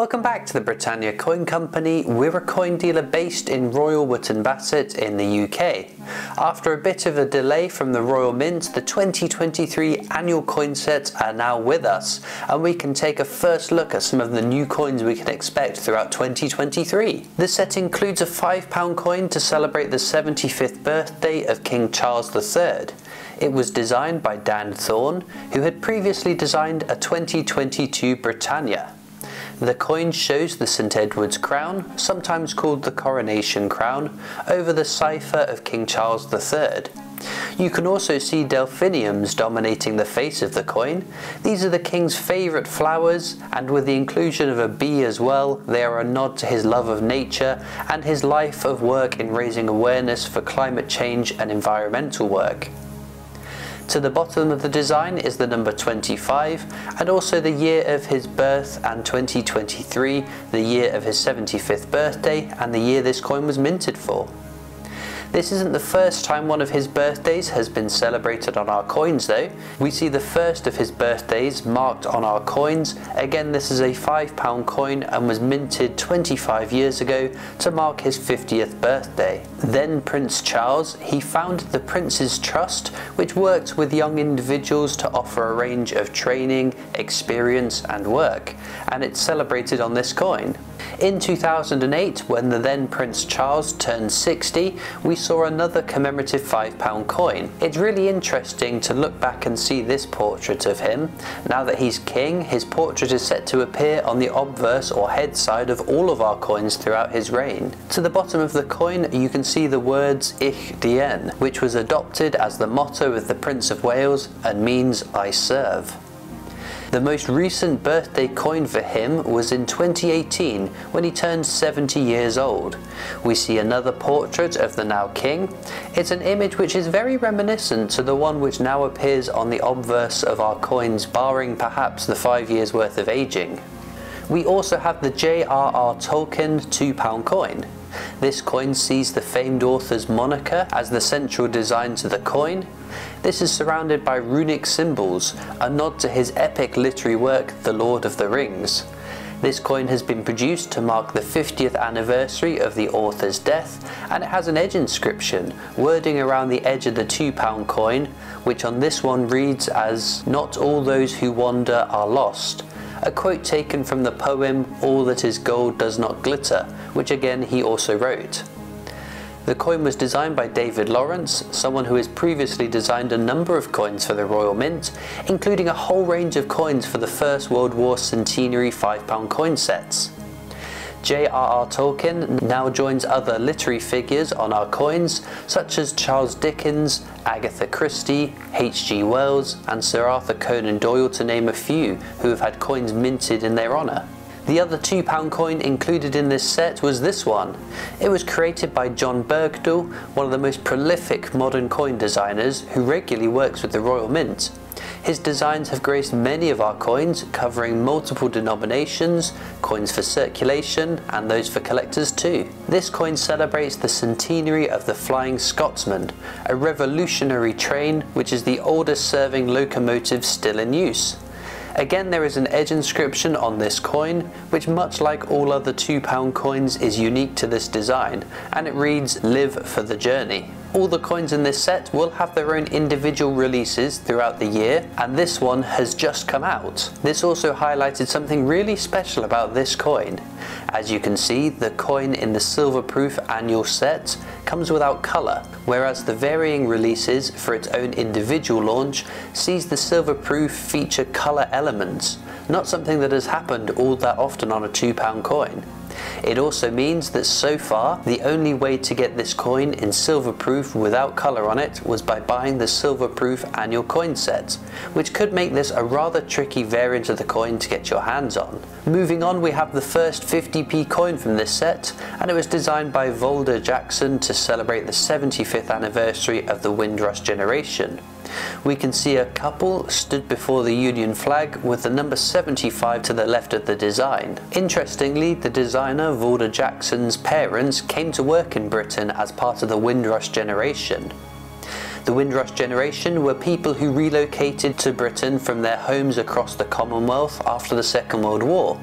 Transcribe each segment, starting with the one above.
Welcome back to the Britannia Coin Company. We're a coin dealer based in Royal Wootton Bassett in the UK. After a bit of a delay from the Royal Mint, the 2023 annual coin sets are now with us, and we can take a first look at some of the new coins we can expect throughout 2023. The set includes a £5 coin to celebrate the 75th birthday of King Charles III. It was designed by Dan Thorne, who had previously designed a 2022 Britannia. The coin shows the St Edward's crown, sometimes called the coronation crown, over the cipher of King Charles III. You can also see delphiniums dominating the face of the coin. These are the king's favourite flowers and with the inclusion of a bee as well, they are a nod to his love of nature and his life of work in raising awareness for climate change and environmental work. To the bottom of the design is the number 25 and also the year of his birth and 2023, the year of his 75th birthday and the year this coin was minted for. This isn't the first time one of his birthdays has been celebrated on our coins though. We see the first of his birthdays marked on our coins. Again this is a £5 coin and was minted 25 years ago to mark his 50th birthday. Then Prince Charles, he founded the Prince's Trust which worked with young individuals to offer a range of training, experience and work and it's celebrated on this coin. In 2008, when the then Prince Charles turned 60, we saw another commemorative £5 coin. It's really interesting to look back and see this portrait of him. Now that he's king, his portrait is set to appear on the obverse or head side of all of our coins throughout his reign. To the bottom of the coin, you can see the words Ich dien, which was adopted as the motto of the Prince of Wales and means I serve. The most recent birthday coin for him was in 2018 when he turned 70 years old. We see another portrait of the now king. It's an image which is very reminiscent to the one which now appears on the obverse of our coins barring perhaps the 5 years worth of aging. We also have the J.R.R. Tolkien £2 coin. This coin sees the famed author's moniker as the central design to the coin. This is surrounded by runic symbols, a nod to his epic literary work, The Lord of the Rings. This coin has been produced to mark the 50th anniversary of the author's death and it has an edge inscription, wording around the edge of the £2 coin, which on this one reads as, Not all those who wander are lost, a quote taken from the poem All That Is Gold Does Not Glitter, which again he also wrote. The coin was designed by David Lawrence, someone who has previously designed a number of coins for the Royal Mint, including a whole range of coins for the First World War centenary £5 coin sets. J.R.R. Tolkien now joins other literary figures on our coins, such as Charles Dickens, Agatha Christie, H.G. Wells, and Sir Arthur Conan Doyle to name a few, who have had coins minted in their honour. The other £2 coin included in this set was this one. It was created by John Bergdahl, one of the most prolific modern coin designers who regularly works with the Royal Mint. His designs have graced many of our coins, covering multiple denominations, coins for circulation, and those for collectors too. This coin celebrates the centenary of the Flying Scotsman, a revolutionary train which is the oldest serving locomotive still in use. Again there is an edge inscription on this coin, which much like all other £2 coins is unique to this design, and it reads, live for the journey. All the coins in this set will have their own individual releases throughout the year, and this one has just come out. This also highlighted something really special about this coin. As you can see, the coin in the silver proof annual set comes without colour, whereas the varying releases for its own individual launch sees the Silverproof feature colour elements, not something that has happened all that often on a £2 coin. It also means that so far, the only way to get this coin in silver proof without colour on it was by buying the silver proof annual coin set, which could make this a rather tricky variant of the coin to get your hands on. Moving on we have the first 50p coin from this set, and it was designed by Valda Jackson to celebrate the 75th anniversary of the Windrush generation. We can see a couple stood before the Union flag with the number 75 to the left of the design. Interestingly, the designer Valda Jackson's parents came to work in Britain as part of the Windrush generation. The Windrush generation were people who relocated to Britain from their homes across the Commonwealth after the Second World War.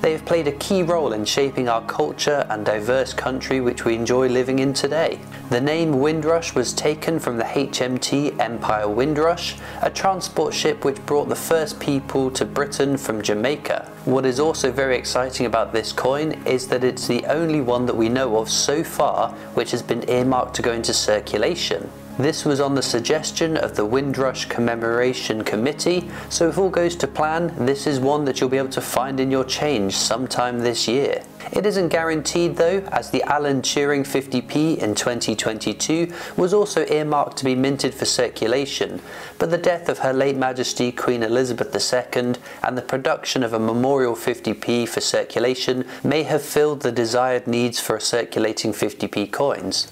They have played a key role in shaping our culture and diverse country which we enjoy living in today. The name Windrush was taken from the HMT Empire Windrush, a transport ship which brought the first people to Britain from Jamaica. What is also very exciting about this coin is that it's the only one that we know of so far which has been earmarked to go into circulation. This was on the suggestion of the Windrush Commemoration Committee, so if all goes to plan, this is one that you'll be able to find in your change sometime this year. It isn't guaranteed though, as the Alan Turing 50p in 2022 was also earmarked to be minted for circulation, but the death of Her late Majesty Queen Elizabeth II and the production of a memorial 50p for circulation may have filled the desired needs for circulating 50p coins.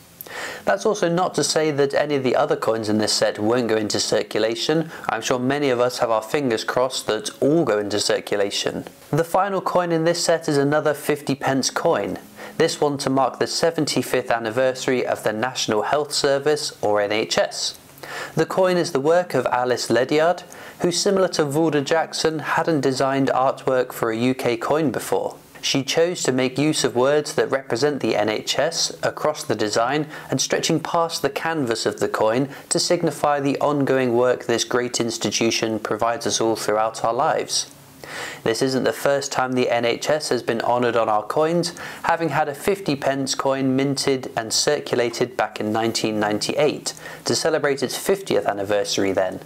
That's also not to say that any of the other coins in this set won't go into circulation. I'm sure many of us have our fingers crossed that all go into circulation. The final coin in this set is another 50 pence coin. This one to mark the 75th anniversary of the National Health Service, or NHS. The coin is the work of Alice Ledyard, who similar to Valda Jackson hadn't designed artwork for a UK coin before. She chose to make use of words that represent the NHS across the design and stretching past the canvas of the coin to signify the ongoing work this great institution provides us all throughout our lives. This isn't the first time the NHS has been honoured on our coins, having had a 50 pence coin minted and circulated back in 1998 to celebrate its 50th anniversary then.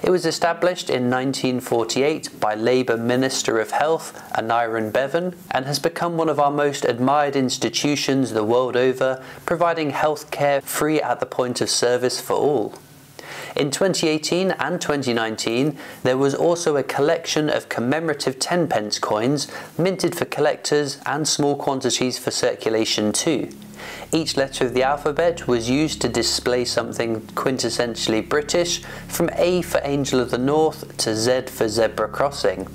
It was established in 1948 by Labour Minister of Health Aneurin Bevan and has become one of our most admired institutions the world over, providing healthcare free at the point of service for all. In 2018 and 2019, there was also a collection of commemorative 10 pence coins minted for collectors and small quantities for circulation too. Each letter of the alphabet was used to display something quintessentially British, from A for Angel of the North to Z for Zebra Crossing.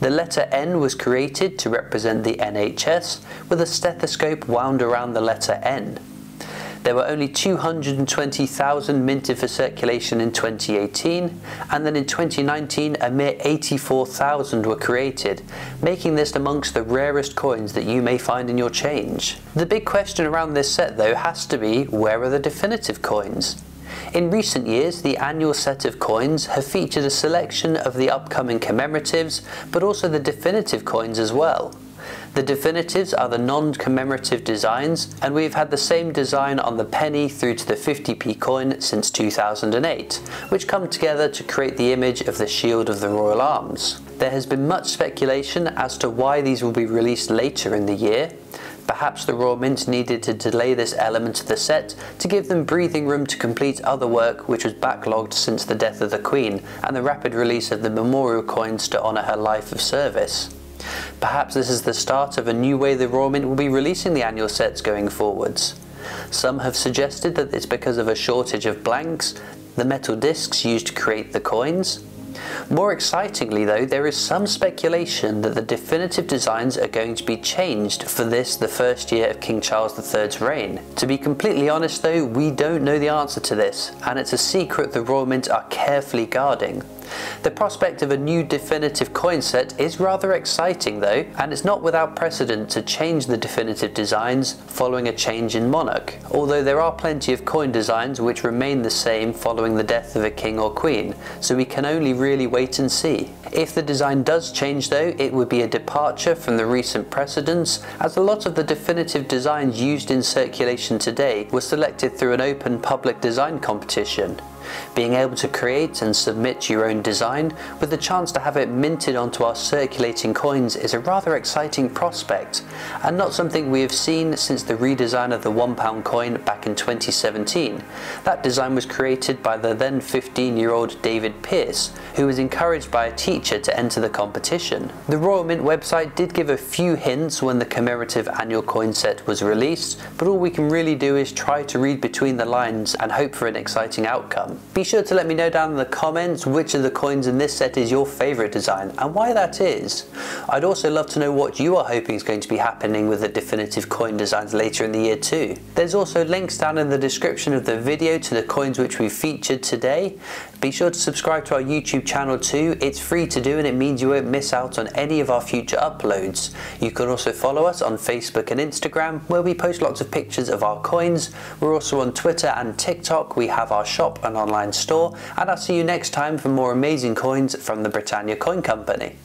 The letter N was created to represent the NHS, with a stethoscope wound around the letter N. There were only 220,000 minted for circulation in 2018, and then in 2019 a mere 84,000 were created, making this amongst the rarest coins that you may find in your change. The big question around this set though has to be, where are the definitive coins? In recent years, the annual set of coins have featured a selection of the upcoming commemoratives, but also the definitive coins as well. The definitives are the non-commemorative designs and we've had the same design on the penny through to the 50p coin since 2008, which come together to create the image of the shield of the Royal Arms. There has been much speculation as to why these will be released later in the year. Perhaps the Royal Mint needed to delay this element of the set to give them breathing room to complete other work which was backlogged since the death of the Queen and the rapid release of the memorial coins to honour her life of service. Perhaps this is the start of a new way the Royal Mint will be releasing the annual sets going forwards. Some have suggested that it's because of a shortage of blanks, the metal discs used to create the coins, more excitingly though, there is some speculation that the definitive designs are going to be changed for this, the first year of King Charles III's reign. To be completely honest though, we don't know the answer to this, and it's a secret the Royal Mint are carefully guarding. The prospect of a new definitive coin set is rather exciting though, and it's not without precedent to change the definitive designs following a change in monarch, although there are plenty of coin designs which remain the same following the death of a king or queen, so we can only really wait and see. If the design does change though, it would be a departure from the recent precedents, as a lot of the definitive designs used in circulation today were selected through an open public design competition. Being able to create and submit your own design with the chance to have it minted onto our circulating coins is a rather exciting prospect and not something we have seen since the redesign of the £1 coin back in 2017. That design was created by the then 15 year old David Pearce who was encouraged by a teacher to enter the competition. The Royal Mint website did give a few hints when the commemorative annual coin set was released but all we can really do is try to read between the lines and hope for an exciting outcome. Be sure to let me know down in the comments which of the coins in this set is your favourite design and why that is. I'd also love to know what you are hoping is going to be happening with the definitive coin designs later in the year too. There's also links down in the description of the video to the coins which we've featured today. Be sure to subscribe to our YouTube channel too. It's free to do and it means you won't miss out on any of our future uploads. You can also follow us on Facebook and Instagram where we post lots of pictures of our coins. We're also on Twitter and TikTok. We have our shop and online store and I'll see you next time for more amazing coins from the Britannia Coin Company.